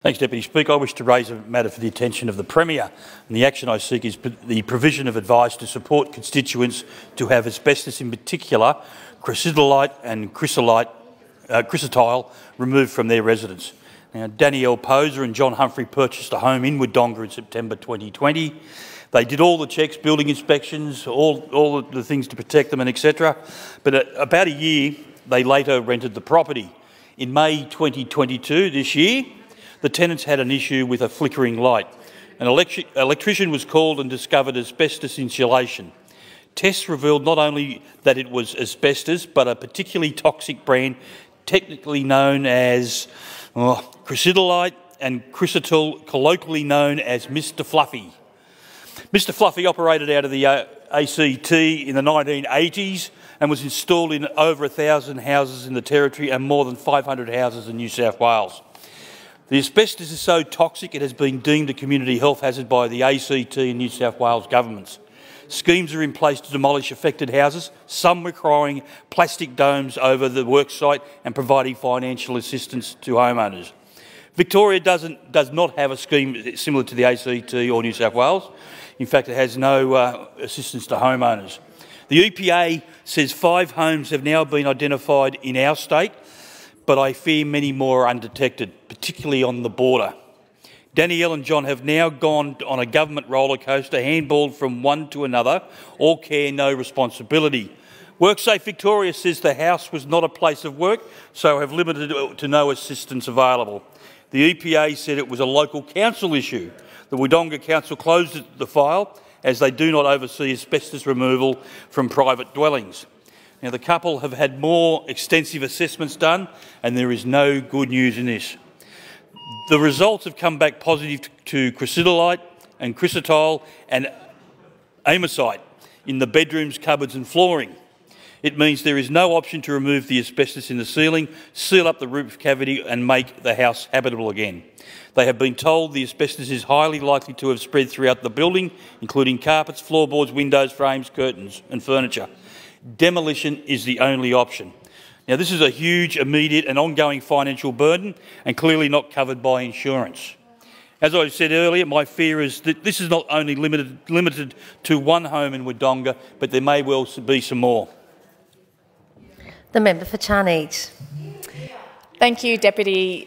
Thanks, Deputy Speaker. I wish to raise a matter for the attention of the Premier. And the action I seek is the provision of advice to support constituents to have asbestos, in particular and chrysolite, uh, chrysotile, removed from their residence. Now, Danielle Pozer and John Humphrey purchased a home in Wodonga in September 2020. They did all the checks, building inspections, all, all the things to protect them and etc. But about a year, they later rented the property. In May 2022, this year, the tenants had an issue with a flickering light. An electric electrician was called and discovered asbestos insulation. Tests revealed not only that it was asbestos, but a particularly toxic brand, technically known as oh, crocidolite and chrysotile, colloquially known as Mr Fluffy. Mr Fluffy operated out of the uh, ACT in the 1980s and was installed in over a thousand houses in the Territory and more than 500 houses in New South Wales. The asbestos is so toxic it has been deemed a community health hazard by the ACT and New South Wales governments. Schemes are in place to demolish affected houses, some requiring plastic domes over the worksite and providing financial assistance to homeowners. Victoria doesn't, does not have a scheme similar to the ACT or New South Wales. In fact, it has no uh, assistance to homeowners. The EPA says five homes have now been identified in our state but I fear many more are undetected, particularly on the border. Danielle and John have now gone on a government roller coaster, handballed from one to another, all care, no responsibility. WorkSafe Victoria says the house was not a place of work, so have limited to no assistance available. The EPA said it was a local council issue. The Wodonga Council closed the file as they do not oversee asbestos removal from private dwellings. Now, the couple have had more extensive assessments done, and there is no good news in this. The results have come back positive to crocidolite and chrysotile and amosite in the bedrooms, cupboards and flooring. It means there is no option to remove the asbestos in the ceiling, seal up the roof cavity and make the house habitable again. They have been told the asbestos is highly likely to have spread throughout the building, including carpets, floorboards, windows, frames, curtains and furniture demolition is the only option. Now, this is a huge, immediate and ongoing financial burden and clearly not covered by insurance. As I said earlier, my fear is that this is not only limited, limited to one home in Wodonga, but there may well be some more. The member for Charnage. Thank you, Deputy